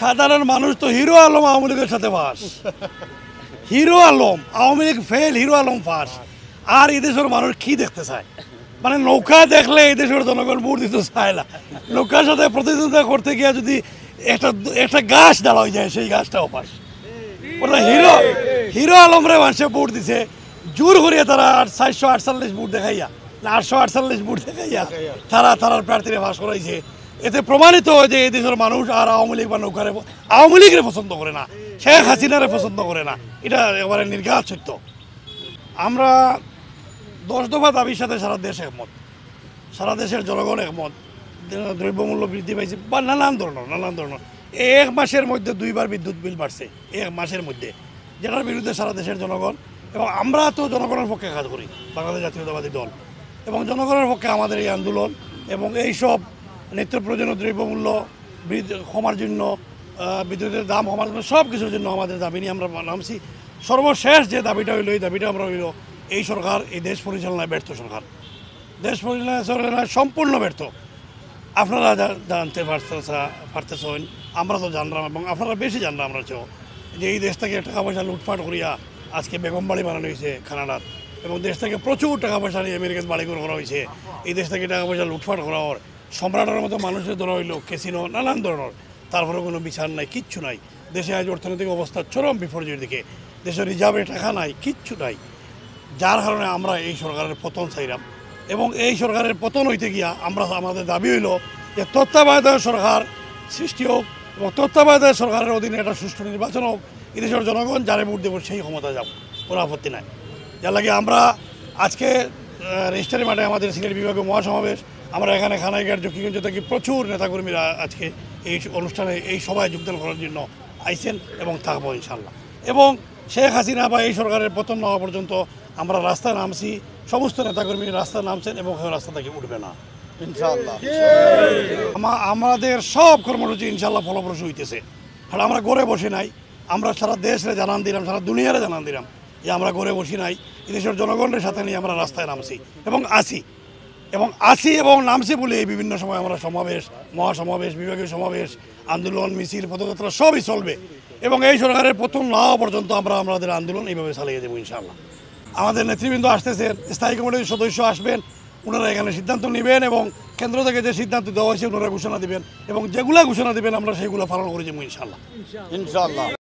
সাধারণ মানুষ তো হিরো আলম আওয়ামী লীগের সাথে বাস। Hero Alam, Awami League fail hero Alam ফাঁস। আর এই দেশের মানুষ কি দেখতে চায়? মানে নৌকা দেখলে এই দেশের জনগণ ভোট দিতে চায় না। নৌকার সাথে প্রতিদ্বন্দ্বিতা করতে গিয়ে যদি একটা একটা গাছ দাঁড়া যায়, সেই গাছটাও পাস ওটা হিরো হিরো আলমরে মানুষে ভোট দিছে। জোর করিয়া তারা আট, চারশো আটচল্লিশ ভোট দেখাইয়া, আটশো আটচল্লিশ ভোট দেখাইয়া তারা, তারার প্রার্থীরা ভাস করাইছে। এতে প্রমাণিত হয় যে এই দেশের মানুষ আর আওয়ামী লীগ বা নৌকারে আওয়ামী লীগরে পছন্দ করে না, শেখ হাসিনারে পছন্দ করে না। এটা একেবারে নির্ঘাত সত্য আমরা দশ দফা দাবির সাথে সারা দেশ একমত। সারা দেশের জনগণ একমত। দ্রব্যমূল্য বৃদ্ধি পাইছে বা নানান ধরনের নানান ধরনের। এক মাসের মধ্যে দুইবার বিদ্যুৎ বিল বাড়ছে, এক মাসের মধ্যে। যেটার বিরুদ্ধে সারা দেশের জনগণ এবং আমরা তো জনগণের পক্ষে কাজ করি, বাংলাদেশ জাতীয়তাবাদী দল। এবং জনগণের পক্ষে আমাদের এই আন্দোলন এবং এই সব নিত্য প্রয়োজনীয় দ্রব্যমূল্য কমার জন্য বিদ্যুতের দাম কমার জন্য সব কিছুর জন্য আমাদের দাবি নিয়ে আমরা নামছি। সর্বশেষ যে দাবিটা হইল, এই দাবিটা আমরা হইল, এই সরকার, এই দেশ পরিচালনায় ব্যর্থ সরকার। দেশ পরিচালনায় সম্পূর্ণ ব্যর্থ। আপনারা জানতে পারতেছা পারতেছেন আমরা তো জানলাম এবং আপনারা বেশি জানলাম আমরা চেয়েও যে এই দেশ থেকে টাকা পয়সা লুটপাট করিয়া আজকে বেগম বাড়ি বানানো হয়েছে কানাডাত এবং দেশ থেকে প্রচুর টাকা পয়সা নিয়ে আমেরিকাতে বাড়ি করা হয়েছে এই দেশ থেকে টাকা পয়সা লুটপাট করা হওয়ার সম্রাটের মতো মানুষের ধরা হইল কেসিনো নানান ধরনের। তারপরে কোনো বিচার নাই, কিচ্ছু নাই। দেশে আজ অর্থনৈতিক অবস্থা চরম বিপর্যয়ের দিকে। দেশের রিজার্ভে টাকা নাই, কিচ্ছু নাই। যার কারণে আমরা এই সরকারের পতন চাইলাম। এবং এই সরকারের পতন হইতে গিয়া আমরা আমাদের দাবি হইল যে তত্ত্বাবধায়ক সরকার সৃষ্টি হোক এবং তত্ত্বাবধায়ক সরকারের অধীনে একটা সুষ্ঠু নির্বাচন হোক, এদেশের জনগণ যারে ভোট দেব সেই ক্ষমতা যাব, কোনো আপত্তি নাই। যার লাগে আমরা আজকে রেজিস্টারি মাঠে আমাদের সিলেট বিভাগে মহাসমাবেশ আমরা এখানে খানাইঘাট জকিগঞ্জ থেকে। প্রচুর নেতাকর্মীরা আজকে এই অনুষ্ঠানে, এই সভায় যোগদান করার জন্য আইছেন এবং থাকব ইনশাল্লাহ এবং শেখ হাসিনা বা এই সরকারের পতন না হওয়া পর্যন্ত আমরা রাস্তায় নামছি, সমস্ত নেতাকর্মী রাস্তায় নামছেন এবং রাস্তা থেকে উঠবে না ইনশাল্লাহ আমাদের সব কর্মসূচি ইনশাল্লাহ ফলপ্রসূ হইতেছে। আর আমরা গড়ে বসে নাই, আমরা সারা দেশে জানান দিলাম, সারা দুনিয়ারে জানান দিলাম যে আমরা গড়ে বসি নাই, এদেশের জনগণের সাথে নিয়ে আমরা রাস্তায় নামছি এবং আসি এবং আসি এবং নামছি বলে এই বিভিন্ন সময় আমরা সমাবেশ, মহাসমাবেশ, বিভাগীয় সমাবেশ, আন্দোলন, মিছিল, পদযাত্রা সবই চলবে। এবং এই সরকারের প্রথম না পর্যন্ত আমরা আমাদের আন্দোলন এইভাবে চালিয়ে দেবো ইনশাল্লাহ আমাদের নেতৃবৃন্দ আসতেছেন, স্থায়ী কমিটির সদস্য আসবেন, ওনারা এখানে সিদ্ধান্ত নেবেন এবং কেন্দ্র থেকে যে সিদ্ধান্ত দেওয়া হয়েছে ওনারা ঘোষণা দিবেন এবং যেগুলো ঘোষণা দিবেন আমরা সেইগুলো পালন করে যাব ইনশাল্লাহ ইনশাআল্লাহ।